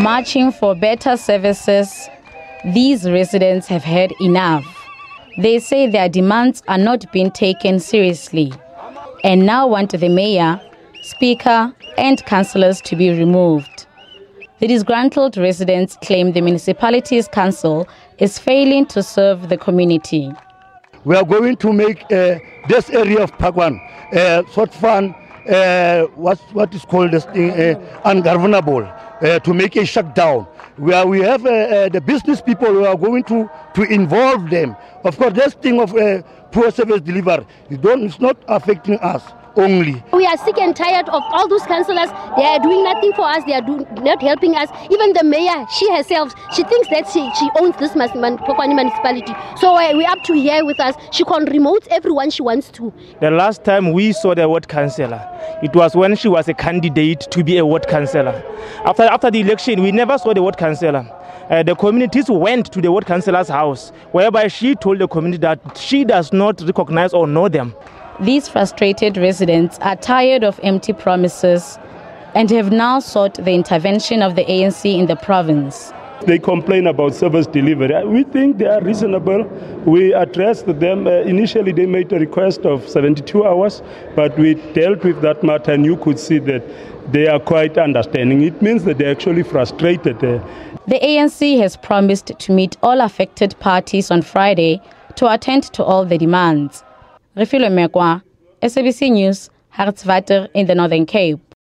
Marching for better services, these residents have had enough. They say their demands are not being taken seriously and now want the mayor, speaker, and councillors to be removed. The disgruntled residents claim the municipality's council is failing to serve the community. We are going to make uh, this area of Pagwan uh, sort fun, uh, what, what is called this thing, uh, ungovernable, uh, to make a shutdown. Where we have uh, uh, the business people who are going to, to involve them. Of course, this thing of uh, poor service delivery, it don't, it's not affecting us only. We are sick and tired of all those councillors. They are doing nothing for us. They are do, not helping us. Even the mayor, she herself, she thinks that she, she owns this Phokwane municipality. So uh, we're up to here with us. She can remote everyone she wants to. The last time we saw the ward councillor, it was when she was a candidate to be a ward councillor. After, after the election, we never saw the ward councillor. Uh, the communities went to the ward councillor's house, whereby she told the community that she does not recognize or know them. These frustrated residents are tired of empty promises and have now sought the intervention of the ANC in the province. They complain about service delivery. We think they are reasonable. We addressed them. Uh, initially, they made a request of 72 hours, but we dealt with that matter, and you could see that they are quite understanding. It means that they're actually frustrated. Uh, the ANC has promised to meet all affected parties on Friday to attend to all the demands. Refilo Mekwa, SABC News, Hartswater in the Northern Cape.